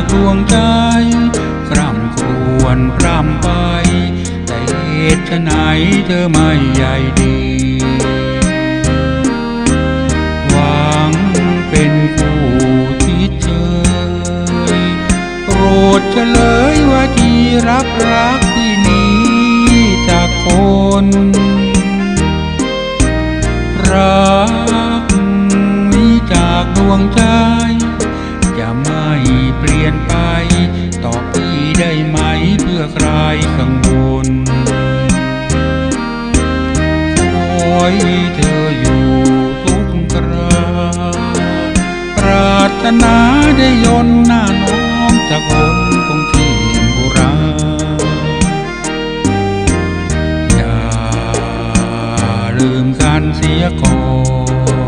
จากดวงใจคร่ำครวญพร่ำไป แต่เหตุไฉนเธอไม่ใยดี หวังเป็นผู้ที่เชยโปรดเฉลยว่าที่รับรักที่นี้จากคน รักนี้จากดวงใจ เปลี่ยนไป ต่อบพี่ได้ไหมเพื่อใครกังวลขอให้เธออยู่ทุกคราปรารถนาได้ยนต์หน้าน้องจากคนคงที่โบราอย่าลืมกันเสียก่อน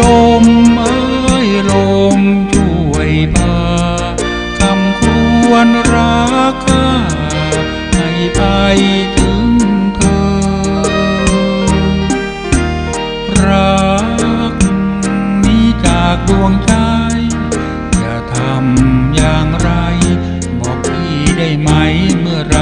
ลมเอ้ยลมช่วยพาคำควรรักข้าให้ไปถึงเธอ รักนี้จากดวงใจ จะทำอย่างไร บอกพี่ได้ไหมเมื่อไร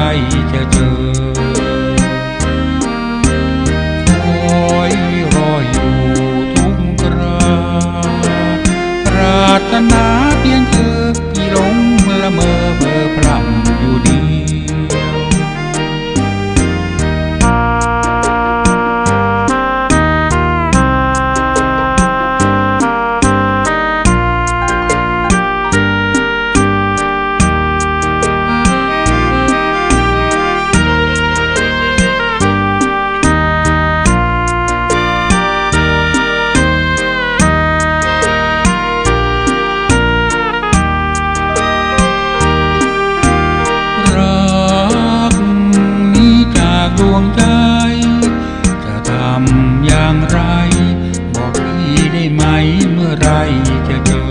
យជជុល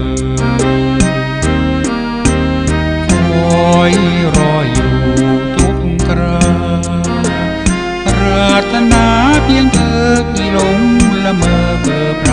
គយរយយូទុកក្រារតនាពីងើបពីលំល្មើបើប្រា